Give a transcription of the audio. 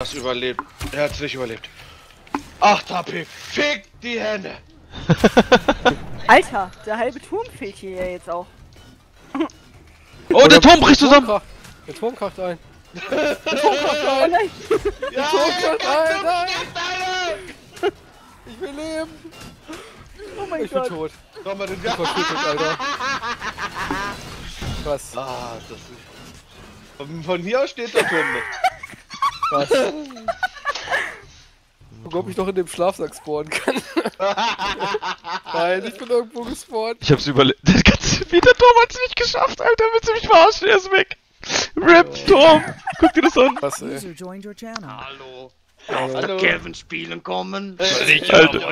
hast überlebt. Er hat's nicht überlebt. 8 HP, fick die Hände! Alter, der halbe Turm fehlt hier ja jetzt auch. Oh, der Turm bricht zusammen! kracht- Der Turm kracht ein. Oh nein! Ja, Turm kracht ein, Turm nein! steht, Alter! Ich will leben! Oh mein Ich bin Gott! tot. Komm mal, du Ich bin verschüttet, Alter. Was? Ah, das ist... Von, hier aus steht der Turm noch. Was? Guck, ob ich noch in dem Schlafsack spawnen kann. Nein, ich bin irgendwo gespawnt. Ich hab's überlebt. Der ganze, wie der Turm hat's nicht geschafft, Alter. Willst du mich verarschen? Er ist weg. RIP, Turm. Guck dir das an. Was, ey? Hallo. Hallo. Darf der Kevin spielen kommen? Sicher, Alter.